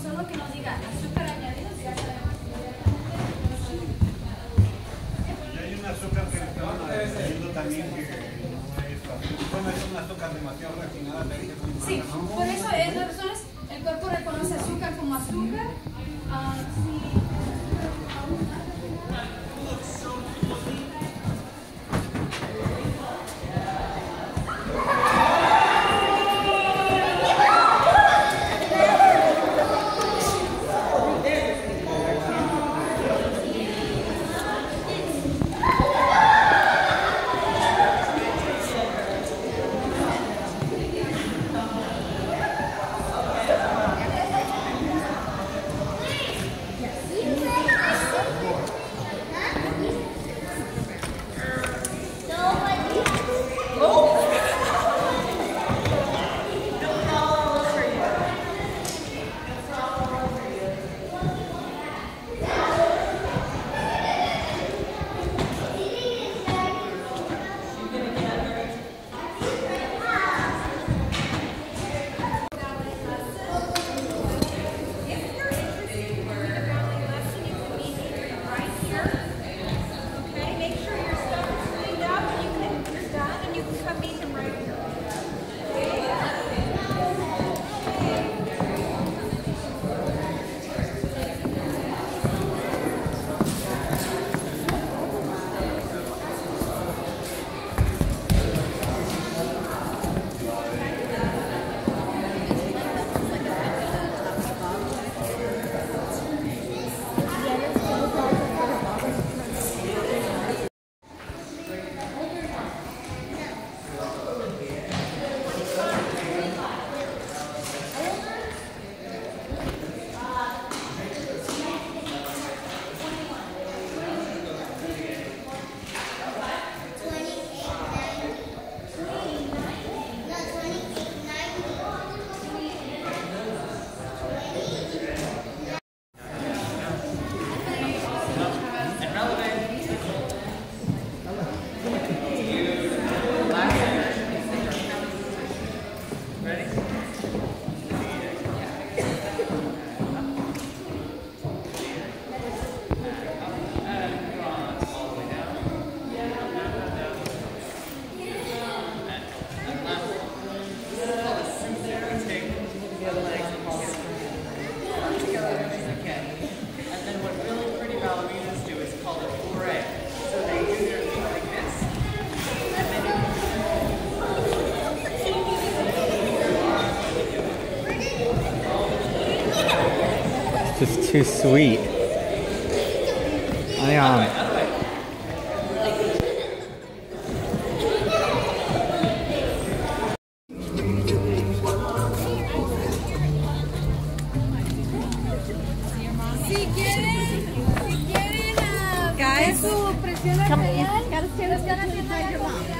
solo que nos diga azúcar añadido, ya sabemos que ya hay un azúcar que estaban diciendo también que no es una azúcar demasiado refinada, te dije. Sí, por eso es, el cuerpo reconoce azúcar como azúcar too sweet. I am. Um, Come, gotta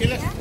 Chile. Yeah.